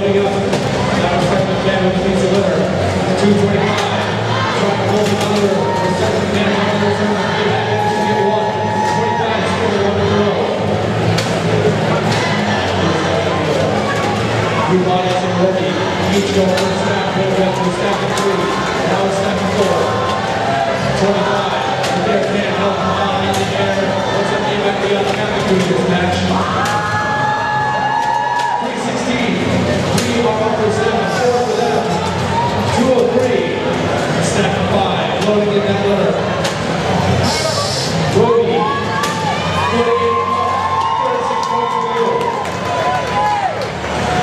building up. Now second man with needs to deliver. 225. Trying to close another. Second man with the return. New bodies and rookie. Each go on stack, go back to stack of three. Now it's stack of four. 25. The big man held high in the air. What's up, name at the other category this match?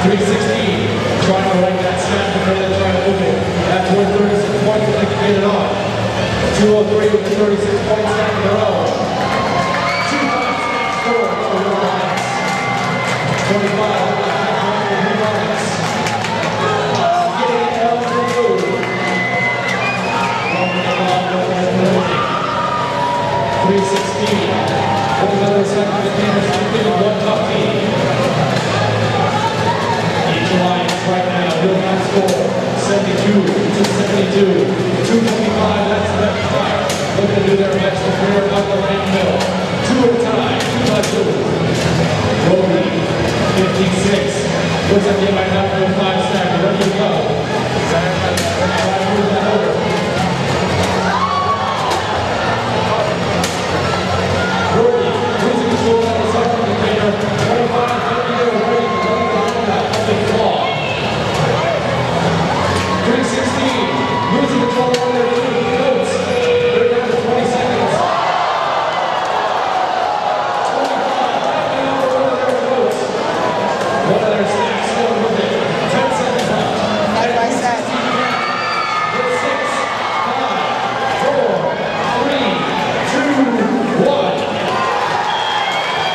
316. Trying to right that snap trying to move it. That's worth 36 points if they can get it on. 203 with the 36 points down in a row. Snap the Lions. 25 with the half point for the Lions. Getting it 225, that's the next fire. Looking to do their best to